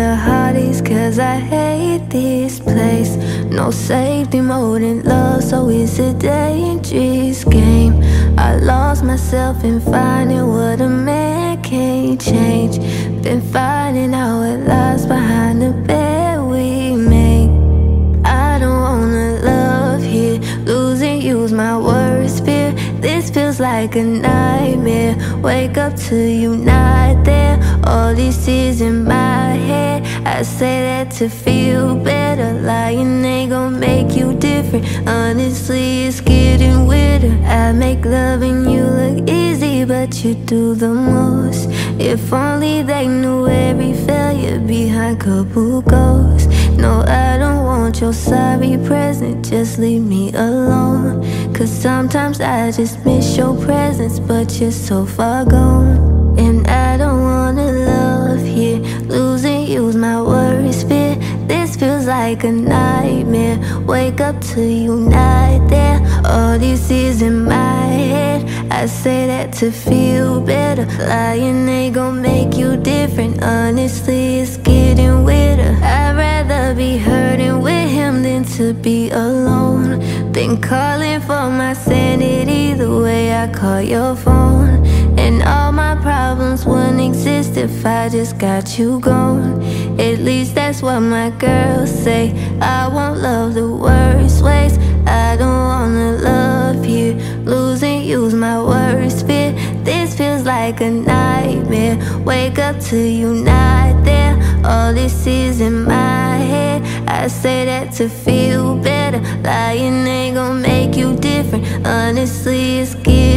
words Cause I hate this place. No safety mode in love So it's a dangerous game? I lost myself in finding what a man can't change. Been finding out what lies behind the bed we make. I don't wanna love here. Losing you's my worst fear. This feels like a nightmare. Wake up to you not All this is in my head. I say that to feel better. Lying ain't gon' make you different. Honestly, it's getting weirder. I make loving you look easy But you do the most. If only they knew every failure Behind couple goals. No, I don't want your sorry present Just leave me alone. Cause sometimes I just miss your presence But you're so far gone You's my worst fear. This feels like a nightmare. Wake up to you not there. All this is in my head. I say that to feel better. Lying ain't gon' make you different. Honestly, it's getting weirder. I'd rather be hurting with him than to be alone. Been calling for my sanity The way I call your phone. And all my if I just got you gone. At least that's what my girls say. I won't love the worst ways. I don't wanna love you. Losing you's my worst fear. This feels like a nightmare. Wake up to you not there. All this is in my head. I say that to feel better. Lying ain't gon' make you different. Honestly, it's weirder